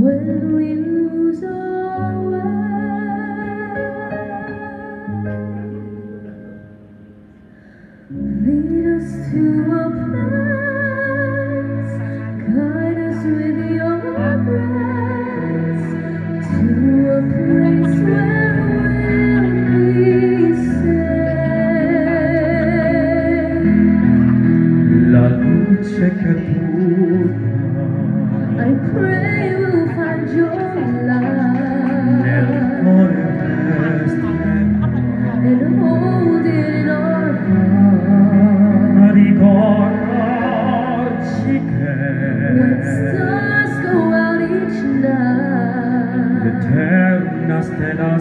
When we lose our way, lead us to a place, guide us with your grace to a place where. Check it.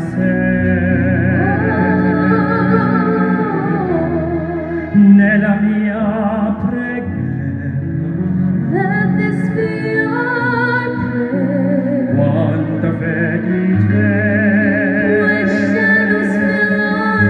sé nella mia preghiera. This be our prayer. Quanta fede c'è my shadows fill our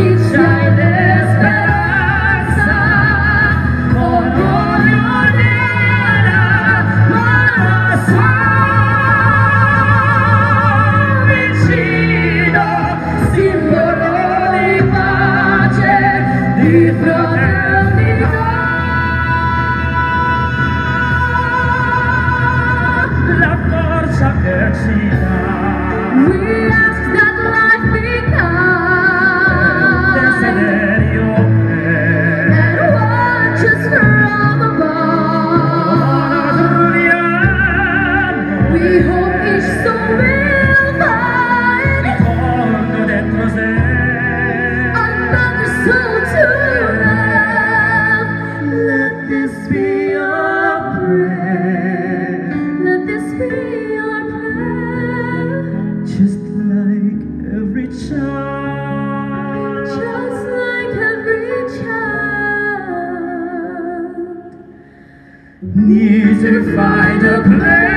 Need to find a place.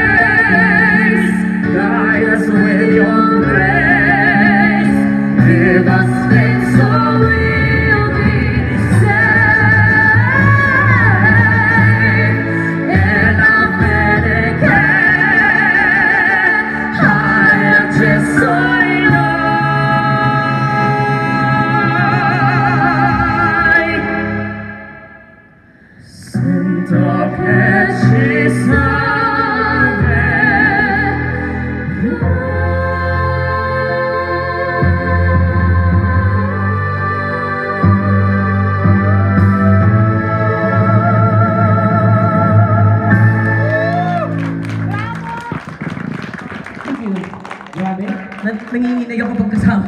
Grabe. Nanginginig ako pagkasama.